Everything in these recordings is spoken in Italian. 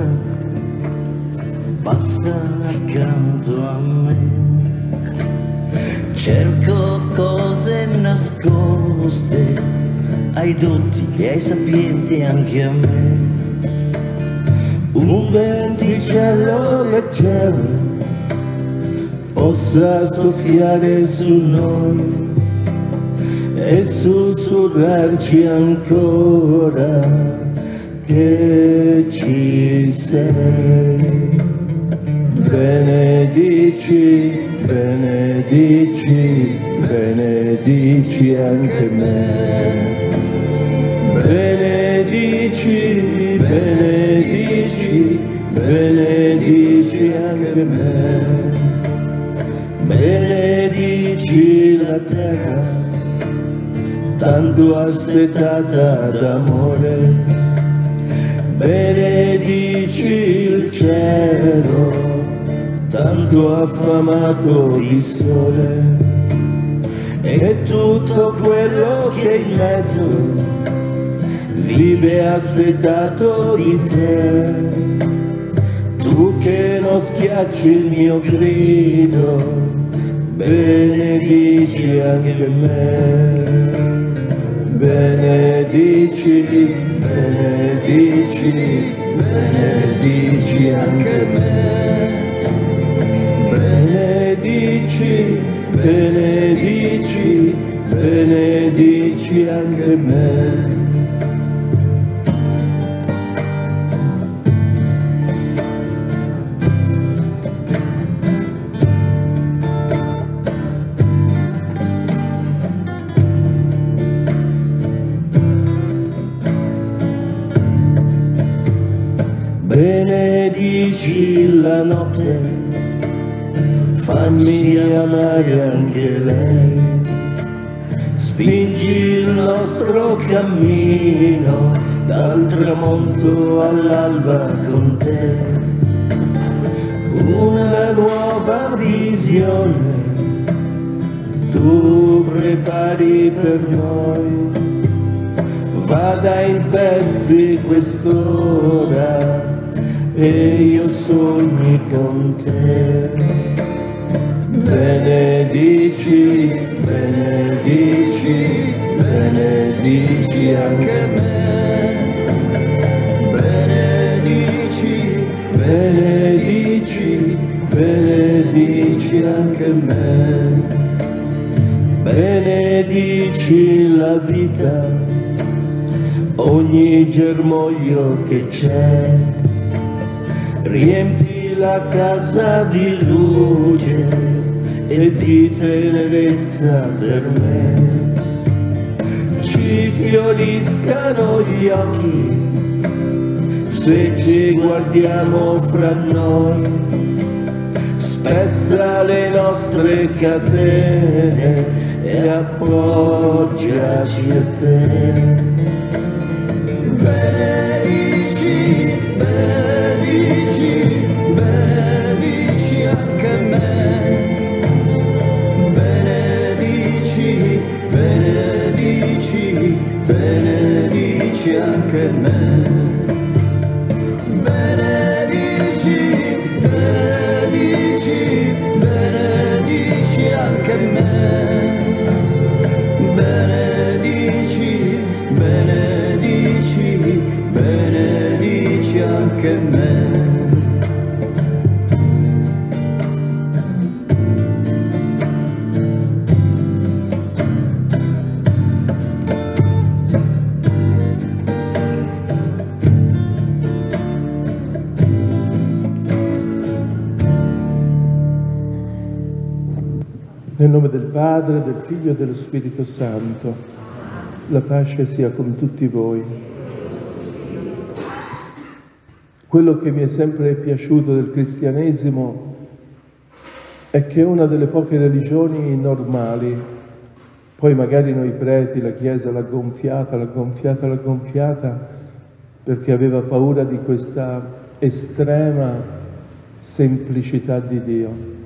penombra passa accanto a me. Cerco cose nascoste ai dotti e ai sapienti anche a me. Un venticello leggero possa soffiare su noi e sussurrarci ancora che ci sei. Benedici, benedici, benedici anche me. Benedici, benedici, benedici anche me. Benedici la terra, tanto assetata d'amore. Benedici il cielo, tanto affamato di sole. E tutto quello che in mezzo vive assetato di te. Tu che non schiacci il mio grido, benedici anche me. Benedici, benedici, benedici anche me. Benedici, benedici, benedici anche me. Benedici la notte, fammi amare anche lei. Spingi il nostro cammino dal tramonto all'alba con te. Una nuova visione tu prepari per noi. Vada in pezzi quest'ora e io sogni con te. Benedici, benedici, benedici anche me. Benedici, benedici, benedici anche me. Benedici la vita, ogni germoglio che c'è riempi la casa di luce e di tenerezza per me. Ci fioriscano gli occhi se ci guardiamo fra noi. Spezza le nostre catene e appoggiaci a te. Benedici, benedici, benedici anche Nel nome del Padre, del Figlio e dello Spirito Santo, la pace sia con tutti voi. Quello che mi è sempre piaciuto del cristianesimo è che è una delle poche religioni normali, poi magari noi preti, la Chiesa l'ha gonfiata, l'ha gonfiata, l'ha gonfiata, perché aveva paura di questa estrema semplicità di Dio.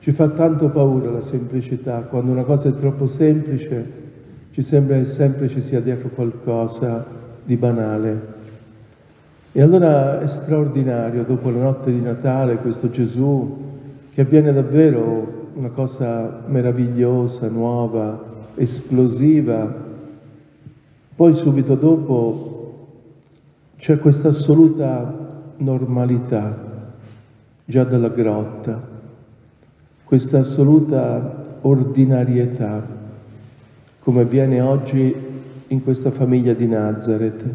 Ci fa tanto paura la semplicità, quando una cosa è troppo semplice ci sembra che sempre ci sia dietro qualcosa di banale. E allora è straordinario, dopo la notte di Natale, questo Gesù che avviene davvero una cosa meravigliosa, nuova, esplosiva. Poi subito dopo c'è questa assoluta normalità, già dalla grotta, questa assoluta ordinarietà, come avviene oggi in questa famiglia di Nazareth.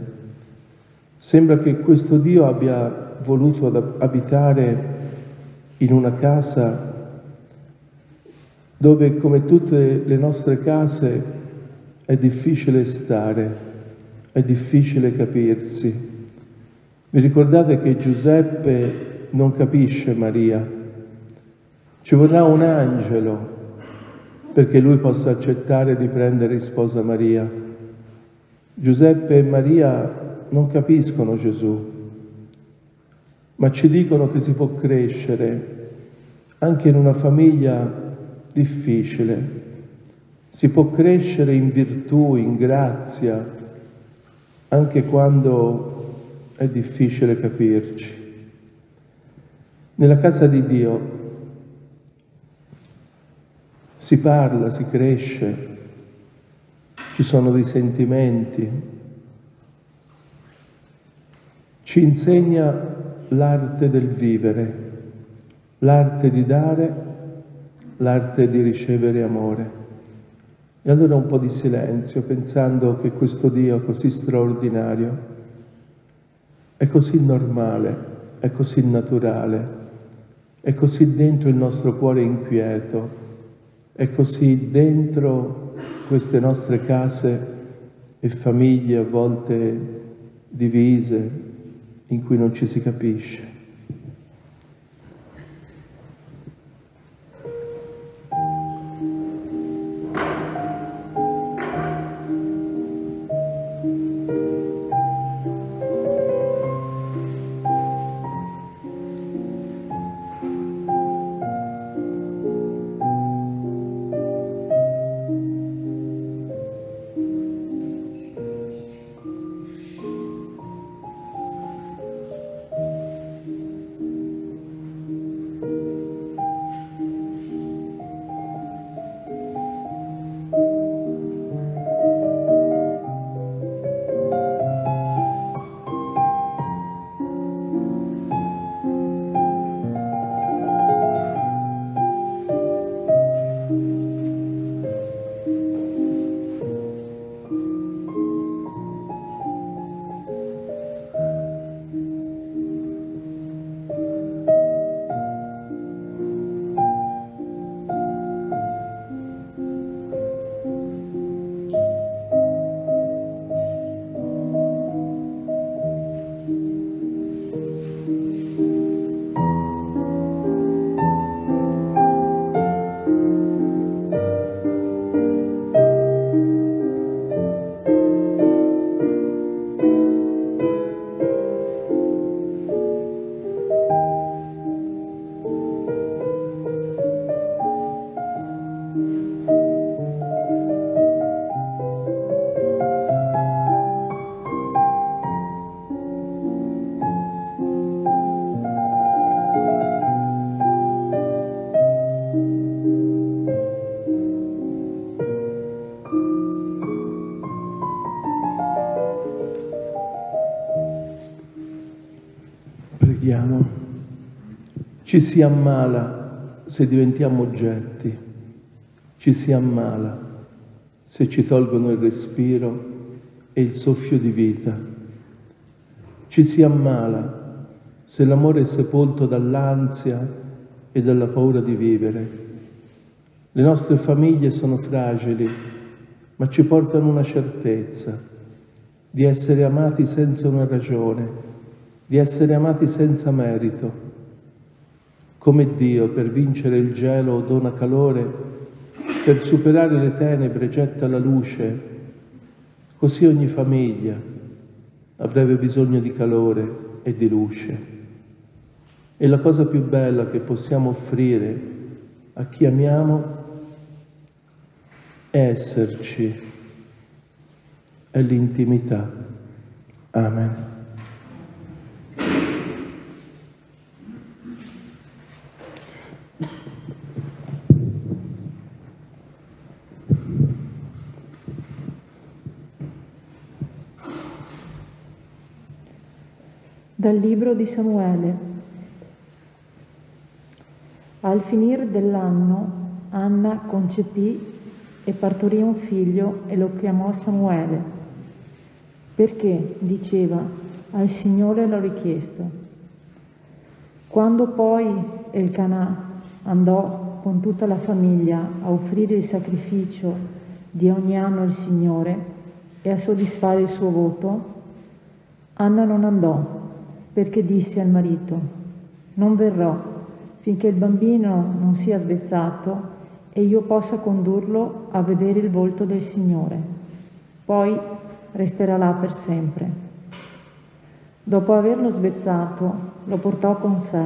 Sembra che questo Dio abbia voluto abitare in una casa dove come tutte le nostre case è difficile stare, è difficile capirsi. Vi ricordate che Giuseppe non capisce Maria? Ci vorrà un angelo perché lui possa accettare di prendere in sposa Maria. Giuseppe e Maria non capiscono Gesù, ma ci dicono che si può crescere anche in una famiglia difficile. Si può crescere in virtù, in grazia, anche quando è difficile capirci. Nella casa di Dio si parla, si cresce, ci sono dei sentimenti, ci insegna l'arte del vivere, l'arte di dare l'arte di ricevere amore. E allora un po' di silenzio, pensando che questo Dio così straordinario è così normale, è così naturale, è così dentro il nostro cuore inquieto, è così dentro queste nostre case e famiglie a volte divise in cui non ci si capisce. Ci si ammala se diventiamo oggetti, ci si ammala se ci tolgono il respiro e il soffio di vita, ci si ammala se l'amore è sepolto dall'ansia e dalla paura di vivere. Le nostre famiglie sono fragili, ma ci portano una certezza di essere amati senza una ragione, di essere amati senza merito come Dio per vincere il gelo dona calore, per superare le tenebre getta la luce, così ogni famiglia avrebbe bisogno di calore e di luce. E la cosa più bella che possiamo offrire a chi amiamo è esserci, è l'intimità. Amen. Dal libro di Samuele. Al finire dell'anno Anna concepì e partorì un figlio e lo chiamò Samuele, perché diceva al Signore l'ho richiesto. Quando poi Elkanà andò con tutta la famiglia a offrire il sacrificio di ogni anno al Signore e a soddisfare il suo voto, Anna non andò perché disse al marito, non verrò finché il bambino non sia svezzato e io possa condurlo a vedere il volto del Signore. Poi resterà là per sempre. Dopo averlo svezzato, lo portò con sé,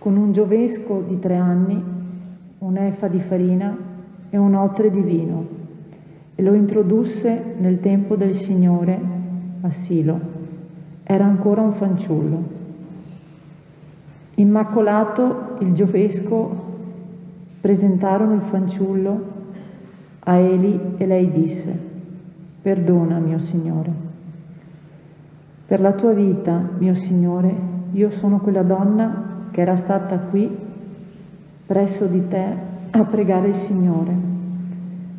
con un giovesco di tre anni, un'efa di farina e un otre di vino, e lo introdusse nel tempio del Signore a Silo era ancora un fanciullo. Immacolato il giovesco, presentarono il fanciullo a Eli e lei disse, perdona mio Signore. Per la tua vita, mio Signore, io sono quella donna che era stata qui presso di te a pregare il Signore.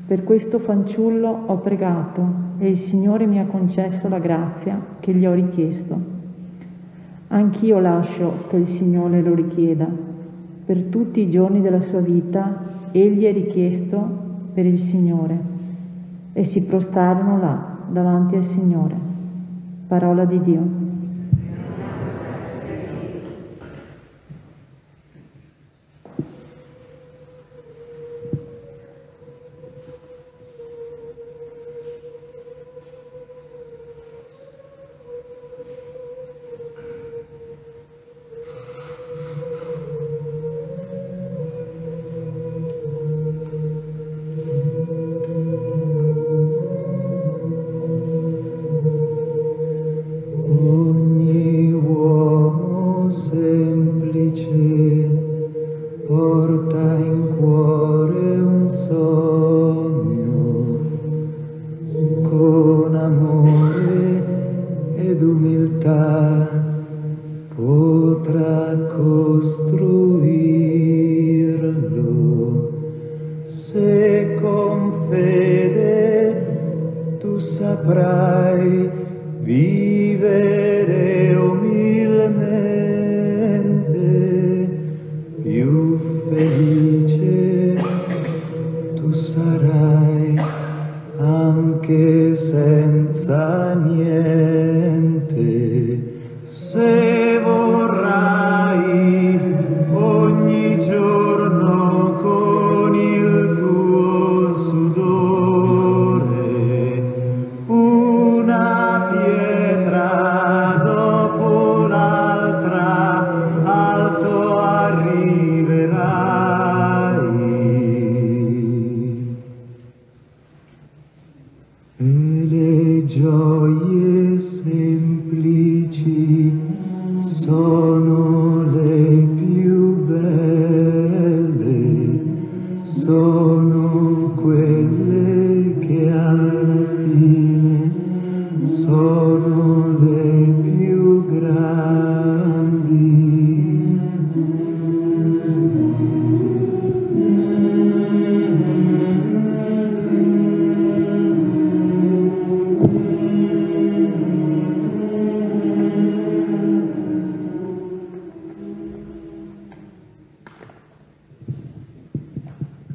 Per questo fanciullo ho pregato e il Signore mi ha concesso la grazia che gli ho richiesto. Anch'io lascio che il Signore lo richieda. Per tutti i giorni della sua vita egli è richiesto per il Signore e si prostarono là davanti al Signore. Parola di Dio.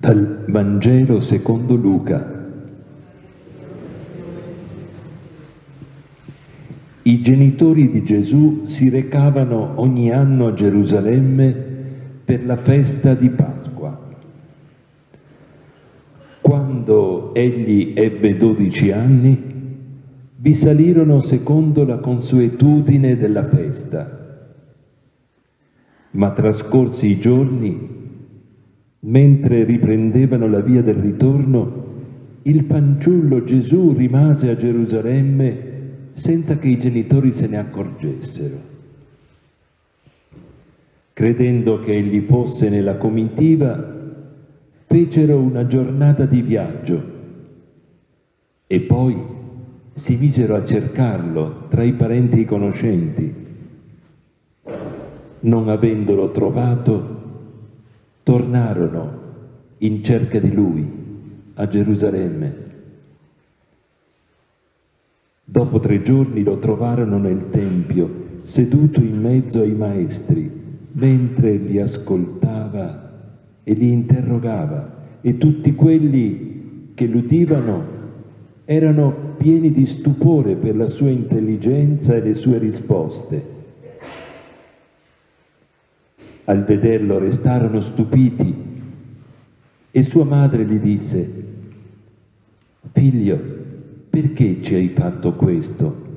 Vangelo secondo Luca. I genitori di Gesù si recavano ogni anno a Gerusalemme per la festa di Pasqua. Quando egli ebbe dodici anni, vi salirono secondo la consuetudine della festa. Ma trascorsi i giorni, Mentre riprendevano la via del ritorno, il fanciullo Gesù rimase a Gerusalemme senza che i genitori se ne accorgessero. Credendo che egli fosse nella comitiva, fecero una giornata di viaggio e poi, si misero a cercarlo tra i parenti conoscenti. Non avendolo trovato, tornarono in cerca di lui a Gerusalemme. Dopo tre giorni lo trovarono nel Tempio, seduto in mezzo ai maestri, mentre li ascoltava e li interrogava, e tutti quelli che l'udivano erano pieni di stupore per la sua intelligenza e le sue risposte. Al vederlo restarono stupiti e sua madre gli disse, figlio, perché ci hai fatto questo?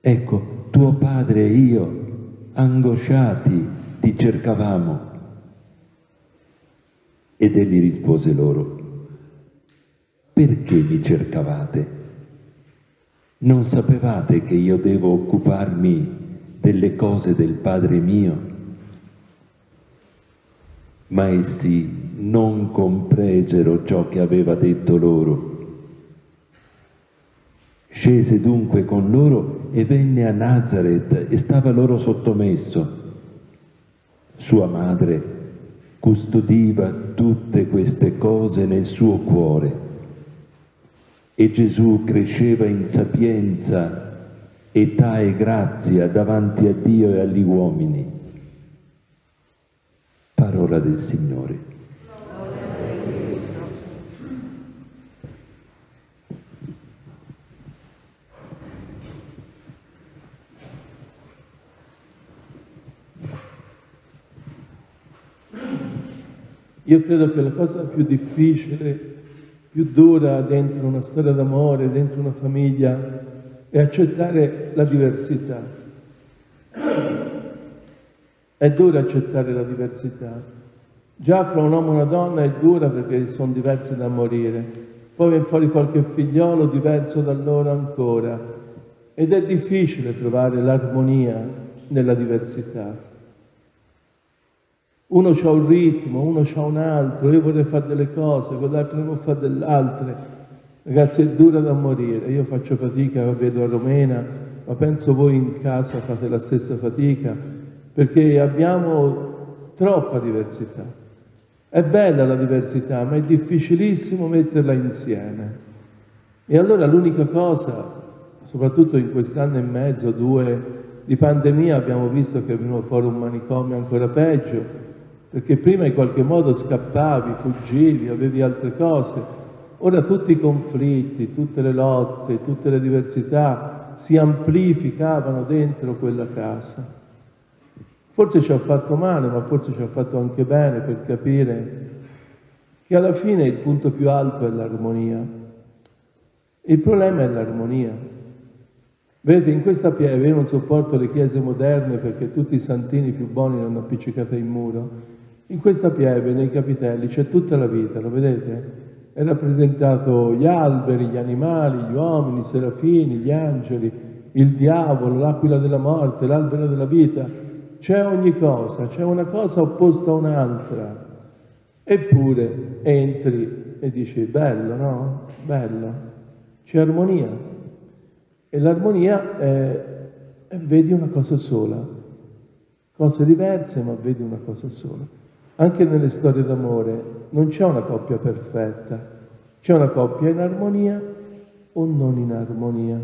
Ecco, tuo padre e io, angosciati, ti cercavamo. Ed egli rispose loro, perché mi cercavate? Non sapevate che io devo occuparmi delle cose del Padre mio? Ma essi non compresero ciò che aveva detto loro. Scese dunque con loro e venne a Nazareth e stava loro sottomesso. Sua madre custodiva tutte queste cose nel suo cuore. E Gesù cresceva in sapienza, età e grazia davanti a Dio e agli uomini. Parola del Signore. Io credo che la cosa più difficile, più dura dentro una storia d'amore, dentro una famiglia, è accettare la diversità. È dura accettare la diversità. Già fra un uomo e una donna è dura perché sono diversi da morire. Poi viene fuori qualche figliolo diverso da loro ancora. Ed è difficile trovare l'armonia nella diversità. Uno ha un ritmo, uno ha un altro, io vorrei fare delle cose, quell'altro non fa delle altre. Ragazzi, è dura da morire. Io faccio fatica, vedo a Romena, ma penso voi in casa fate la stessa fatica, perché abbiamo troppa diversità. È bella la diversità, ma è difficilissimo metterla insieme. E allora l'unica cosa, soprattutto in quest'anno e mezzo, due di pandemia, abbiamo visto che è venuto fuori un manicomio ancora peggio, perché prima in qualche modo scappavi, fuggivi, avevi altre cose. Ora tutti i conflitti, tutte le lotte, tutte le diversità si amplificavano dentro quella casa. Forse ci ha fatto male, ma forse ci ha fatto anche bene per capire che alla fine il punto più alto è l'armonia. Il problema è l'armonia. Vedete, in questa pieve io non sopporto le chiese moderne perché tutti i santini più buoni l'hanno appiccicata in muro. In questa pieve, nei capitelli, c'è tutta la vita, lo vedete? È rappresentato gli alberi, gli animali, gli uomini, i serafini, gli angeli, il diavolo, l'aquila della morte, l'albero della vita. C'è ogni cosa, c'è una cosa opposta a un'altra. Eppure entri e dici, bello, no? Bello. C'è armonia. E l'armonia è, è vedi una cosa sola. Cose diverse, ma vedi una cosa sola. Anche nelle storie d'amore non c'è una coppia perfetta, c'è una coppia in armonia o non in armonia.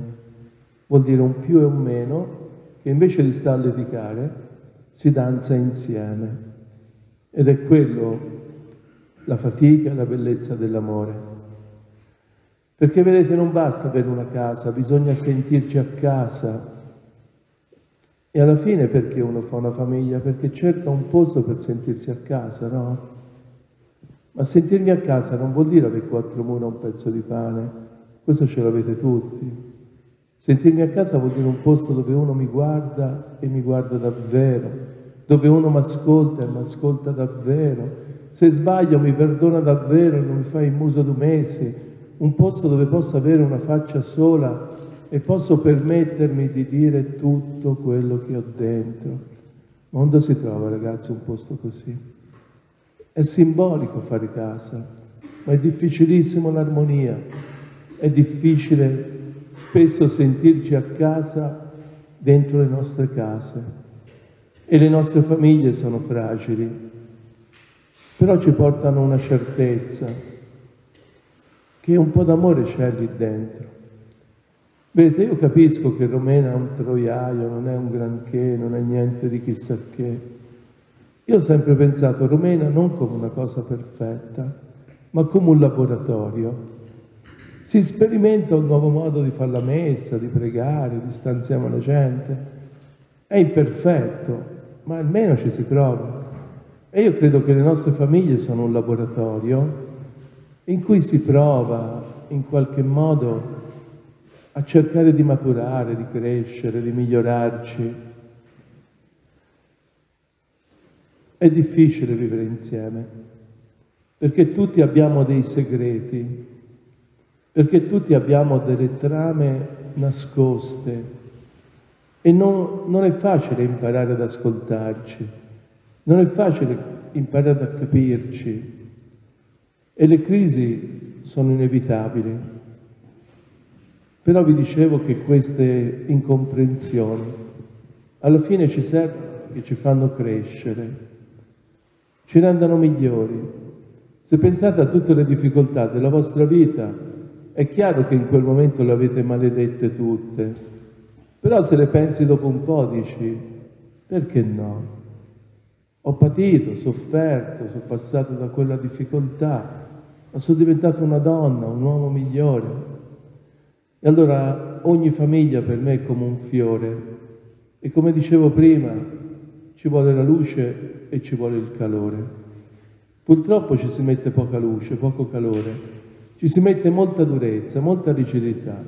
Vuol dire un più e un meno che invece di stare a litigare si danza insieme. Ed è quello la fatica e la bellezza dell'amore. Perché vedete, non basta avere una casa, bisogna sentirci a casa, e alla fine perché uno fa una famiglia? Perché cerca un posto per sentirsi a casa, no? Ma sentirmi a casa non vuol dire avere quattro mura e un pezzo di pane, questo ce l'avete tutti. Sentirmi a casa vuol dire un posto dove uno mi guarda e mi guarda davvero, dove uno mi ascolta e mi ascolta davvero. Se sbaglio mi perdona davvero e non mi fa il muso due mesi. Un posto dove posso avere una faccia sola e posso permettermi di dire tutto quello che ho dentro. Ma dove si trova, ragazzi, un posto così? È simbolico fare casa, ma è difficilissimo l'armonia, è difficile spesso sentirci a casa dentro le nostre case e le nostre famiglie sono fragili, però ci portano una certezza che un po' d'amore c'è lì dentro. Vedete, io capisco che Romena è un troiaio, non è un granché, non è niente di chissà che. Io ho sempre pensato Romena non come una cosa perfetta, ma come un laboratorio. Si sperimenta un nuovo modo di fare la messa, di pregare, distanziamo la gente. È imperfetto, ma almeno ci si prova. E io credo che le nostre famiglie sono un laboratorio in cui si prova in qualche modo a cercare di maturare, di crescere, di migliorarci. È difficile vivere insieme, perché tutti abbiamo dei segreti, perché tutti abbiamo delle trame nascoste e non, non, è facile imparare ad ascoltarci, non è facile imparare a capirci e le crisi sono inevitabili. Però vi dicevo che queste incomprensioni alla fine ci servono e ci fanno crescere, ci rendono migliori. Se pensate a tutte le difficoltà della vostra vita, è chiaro che in quel momento le avete maledette tutte, però se le pensi dopo un po' dici, perché no? Ho patito, sofferto, sono passato da quella difficoltà, ma sono diventato una donna, un uomo migliore. E allora ogni famiglia per me è come un fiore e come dicevo prima, ci vuole la luce e ci vuole il calore. Purtroppo ci si mette poca luce, poco calore, ci si mette molta durezza, molta rigidità.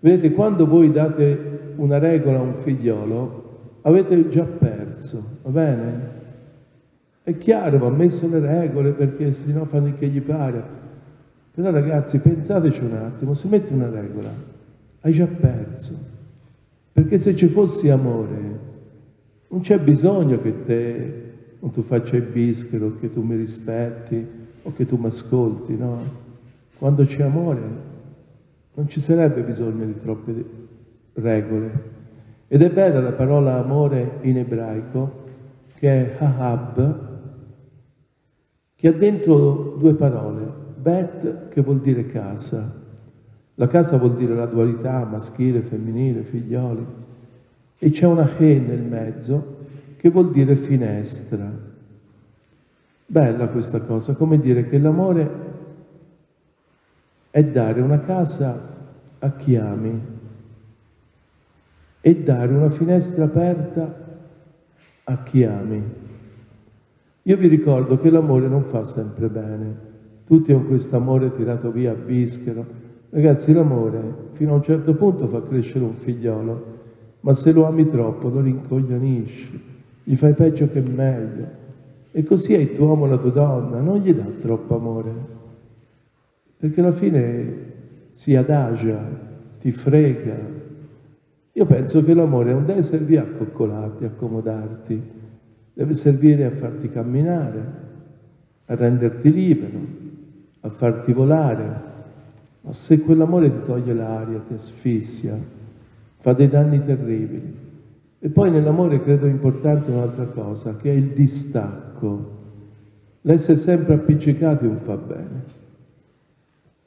Vedete, quando voi date una regola a un figliolo, avete già perso, va bene? È chiaro, va messo le regole perché se no fanno il che gli pare. Però ragazzi, pensateci un attimo, se metti una regola, hai già perso. Perché se ci fosse amore, non c'è bisogno che te non tu faccia il bischero, che tu mi rispetti o che tu mi ascolti, no? Quando c'è amore non ci sarebbe bisogno di troppe regole. Ed è bella la parola amore in ebraico, che è Ahab, che ha dentro due parole, Bet che vuol dire casa, la casa vuol dire la dualità maschile, femminile, figlioli, e c'è una He nel mezzo che vuol dire finestra. Bella questa cosa, come dire che l'amore è dare una casa a chi ami, e dare una finestra aperta a chi ami. Io vi ricordo che l'amore non fa sempre bene. Tutti con questo amore tirato via a bischero. Ragazzi, l'amore fino a un certo punto fa crescere un figliolo, ma se lo ami troppo lo rincoglionisci, gli fai peggio che meglio. E così è il tuo uomo la tua donna, non gli dà troppo amore, perché alla fine si adagia, ti frega, io penso che l'amore non deve servire a coccolarti, a accomodarti, deve servire a farti camminare, a renderti libero, a farti volare. Ma se quell'amore ti toglie l'aria, ti asfissia, fa dei danni terribili. E poi nell'amore credo importante un'altra cosa, che è il distacco. L'essere sempre appiccicati non fa bene.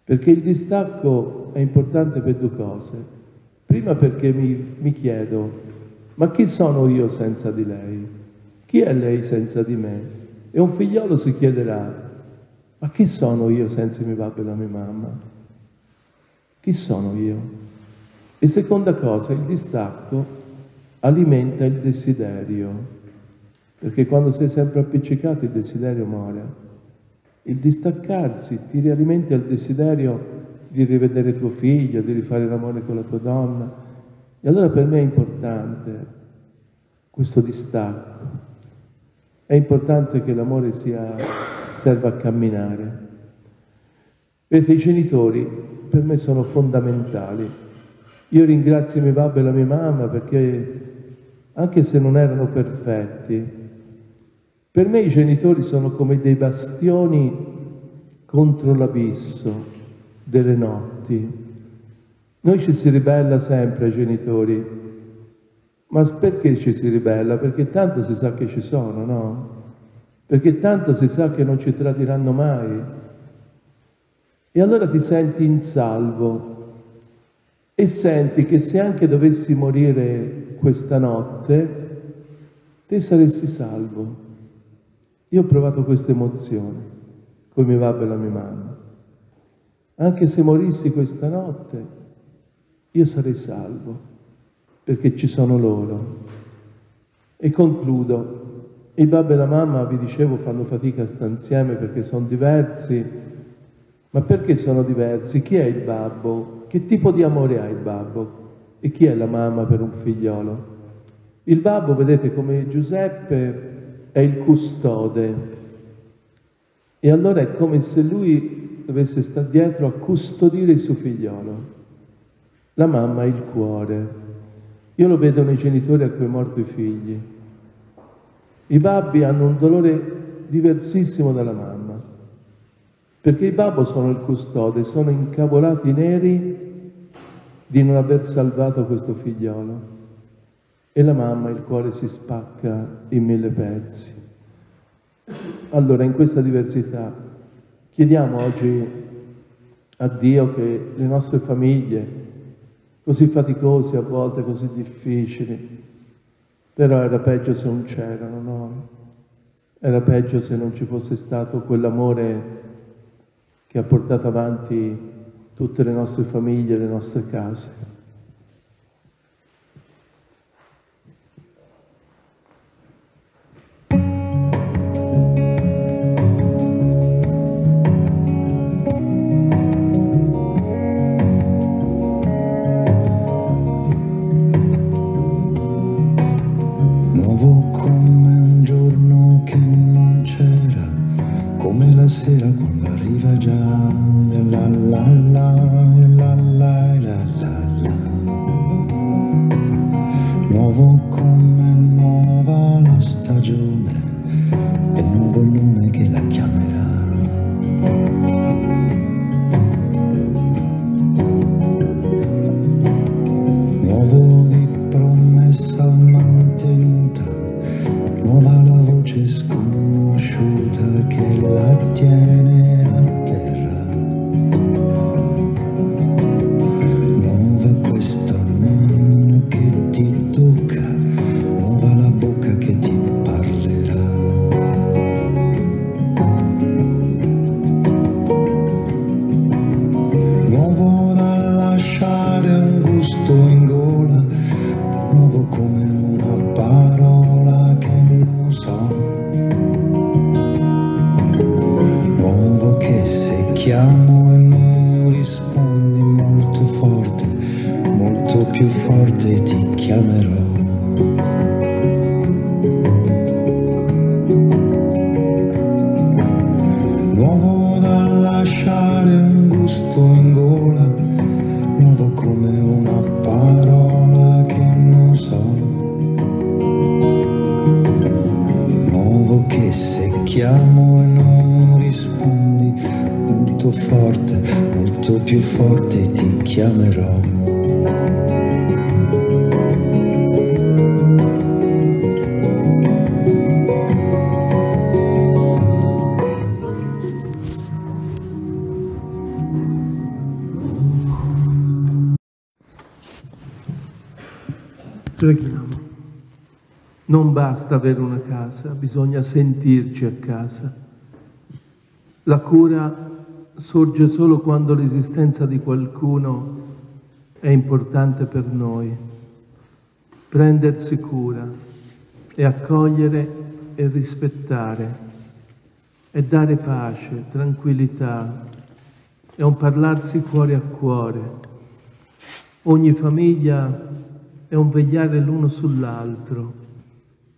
Perché il distacco è importante per due cose. Prima perché mi, mi chiedo, ma chi sono io senza di lei? Chi è lei senza di me? E un figliolo si chiederà, ma chi sono io senza mio papà e la mia mamma? Chi sono io? E seconda cosa, il distacco alimenta il desiderio, perché quando sei sempre appiccicato il desiderio muore. Il distaccarsi ti rialimenta il desiderio di rivedere tuo figlio, di rifare l'amore con la tua donna. E allora per me è importante questo distacco. È importante che l'amore sia, serva a camminare. Vedete, i genitori per me sono fondamentali. Io ringrazio mio babbo e la mia mamma perché anche se non erano perfetti, per me i genitori sono come dei bastioni contro l'abisso, delle notti. Noi ci si ribella sempre ai genitori, ma perché ci si ribella? Perché tanto si sa che ci sono, no? Perché tanto si sa che non ci tradiranno mai. E allora ti senti in salvo e senti che se anche dovessi morire questa notte, te saresti salvo. Io ho provato questa emozione con mio babbo e la mia mamma. Anche se morissi questa notte, io sarei salvo, perché ci sono loro. E concludo. Il babbo e la mamma, vi dicevo, fanno fatica a stare insieme perché sono diversi. Ma perché sono diversi? Chi è il babbo? Che tipo di amore ha il babbo? E chi è la mamma per un figliolo? Il babbo, vedete, come Giuseppe è il custode. E allora è come se lui dovesse stare dietro a custodire il suo figliolo. La mamma ha il cuore. Io lo vedo nei genitori a cui è morto i figli. I babbi hanno un dolore diversissimo dalla mamma, perché i babbo sono il custode, sono incavolati neri di non aver salvato questo figliolo e la mamma il cuore si spacca in mille pezzi. Allora, in questa diversità, chiediamo oggi a Dio che le nostre famiglie, così faticose a volte, così difficili, però era peggio se non c'erano, no? Era peggio se non ci fosse stato quell'amore che ha portato avanti tutte le nostre famiglie, le nostre case. Non basta avere una casa, bisogna sentirci a casa. La cura sorge solo quando l'esistenza di qualcuno è importante per noi. Prendersi cura e accogliere e rispettare e dare pace, tranquillità, è un parlarsi cuore a cuore. Ogni famiglia è un vegliare l'uno sull'altro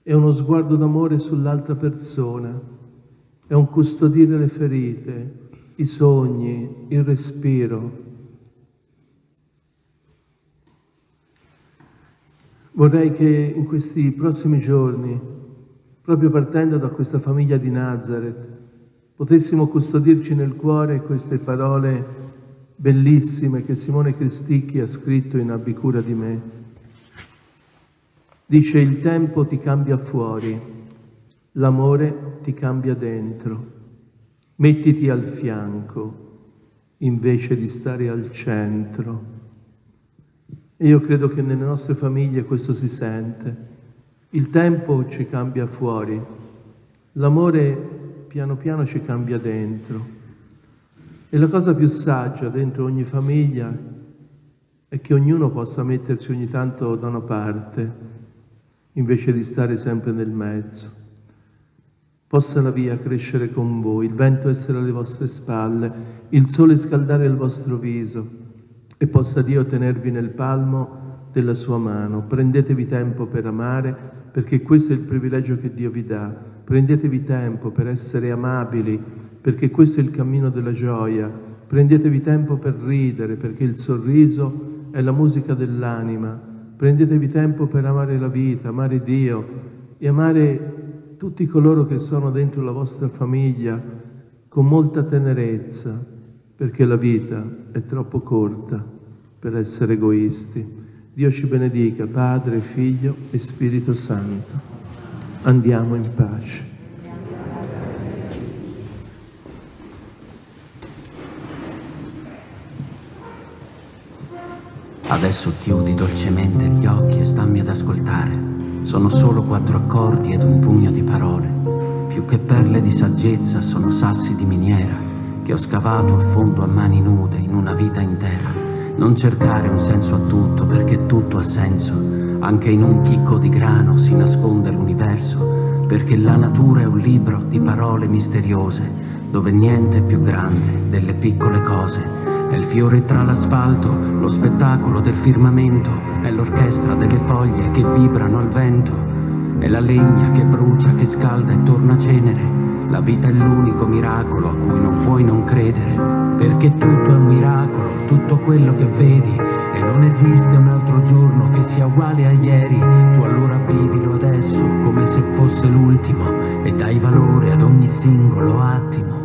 è uno sguardo d'amore sull'altra persona, è un custodire le ferite, i sogni, il respiro. Vorrei che in questi prossimi giorni, proprio partendo da questa famiglia di Nazareth, potessimo custodirci nel cuore queste parole bellissime che Simone Cristicchi ha scritto in Abbi cura di me. Dice il tempo ti cambia fuori, l'amore ti cambia dentro. Mettiti al fianco invece di stare al centro. E io credo che nelle nostre famiglie questo si sente. Il tempo ci cambia fuori, l'amore piano piano ci cambia dentro. E la cosa più saggia dentro ogni famiglia è che ognuno possa mettersi ogni tanto da una parte, invece di stare sempre nel mezzo. Possa la via crescere con voi, il vento essere alle vostre spalle, il sole scaldare il vostro viso e possa Dio tenervi nel palmo della sua mano. Prendetevi tempo per amare, perché questo è il privilegio che Dio vi dà. Prendetevi tempo per essere amabili, perché questo è il cammino della gioia. Prendetevi tempo per ridere, perché il sorriso è la musica dell'anima. Prendetevi tempo per amare la vita, amare Dio e amare tutti coloro che sono dentro la vostra famiglia con molta tenerezza, perché la vita è troppo corta per essere egoisti. Dio ci benedica, Padre, Figlio e Spirito Santo. Andiamo in pace. Adesso chiudi dolcemente gli occhi e stammi ad ascoltare. Sono solo quattro accordi ed un pugno di parole. Più che perle di saggezza sono sassi di miniera che ho scavato a fondo a mani nude in una vita intera. Non cercare un senso a tutto perché tutto ha senso. Anche in un chicco di grano si nasconde l'universo perché la natura è un libro di parole misteriose dove niente è più grande delle piccole cose è il fiore tra l'asfalto, lo spettacolo del firmamento, è l'orchestra delle foglie che vibrano al vento, è la legna che brucia, che scalda e torna cenere. La vita è l'unico miracolo a cui non puoi non credere, perché tutto è un miracolo, tutto quello che vedi, e non esiste un altro giorno che sia uguale a ieri. Tu allora vivilo adesso come se fosse l'ultimo e dai valore ad ogni singolo attimo.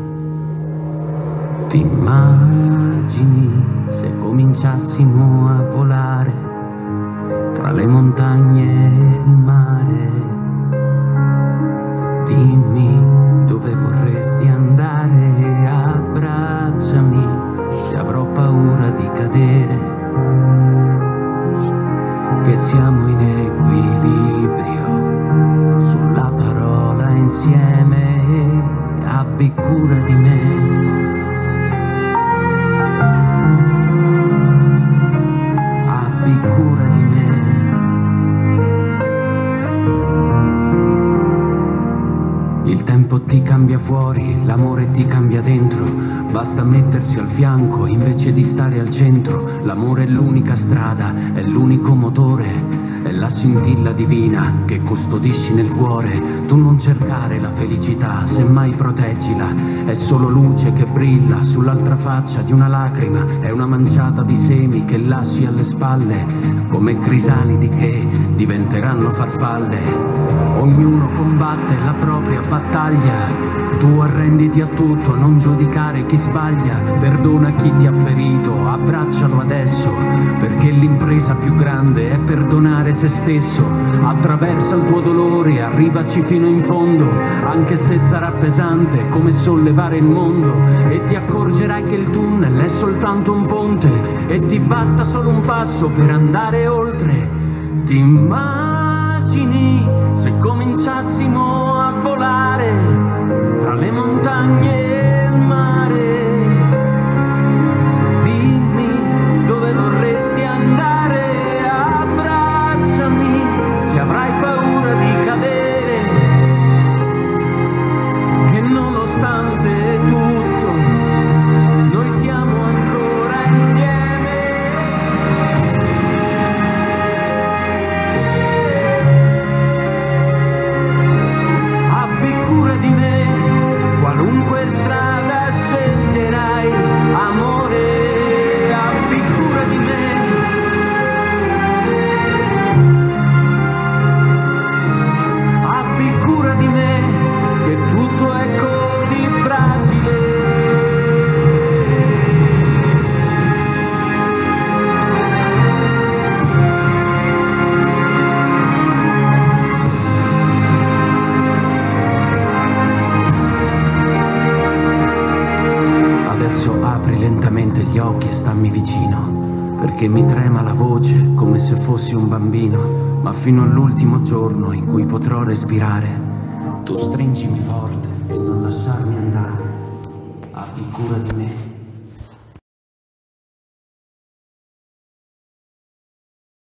Ti immagini se cominciassimo a volare tra le montagne e il mare? Dimmi dove vorresti andare, abbracciami se avrò paura di cadere, che siamo in equilibrio sulla parola insieme, abbi cura di me. Tempo ti cambia fuori, l'amore ti cambia dentro, basta mettersi al fianco invece di stare al centro, l'amore è l'unica strada, è l'unico motore, la scintilla divina che custodisci nel cuore, tu non cercare la felicità, semmai proteggila, è solo luce che brilla sull'altra faccia di una lacrima, è una manciata di semi che lasci alle spalle, come crisalidi che diventeranno farfalle. Ognuno combatte la propria battaglia. Tu arrenditi a tutto, non giudicare chi sbaglia. Perdona chi ti ha ferito, abbraccialo adesso. Perché l'impresa più grande è perdonare se stesso. Attraversa il tuo dolore, arrivaci fino in fondo. Anche se sarà pesante come sollevare il mondo. E ti accorgerai che il tunnel è soltanto un ponte. E ti basta solo un passo per andare oltre. Ti immagini se cominciassimo a volare fino all'ultimo giorno in cui potrò respirare, tu stringimi forte e non lasciarmi andare, abbi cura di me